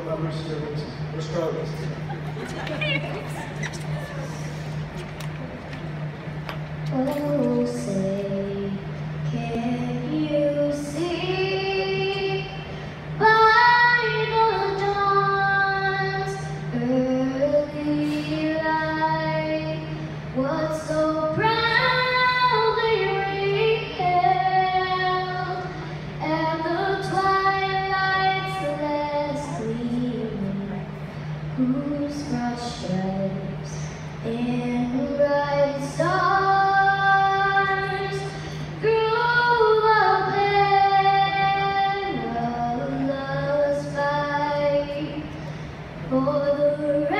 from other students or struggles. Oh, whose broad stripes and bright stars? Grew a fight for the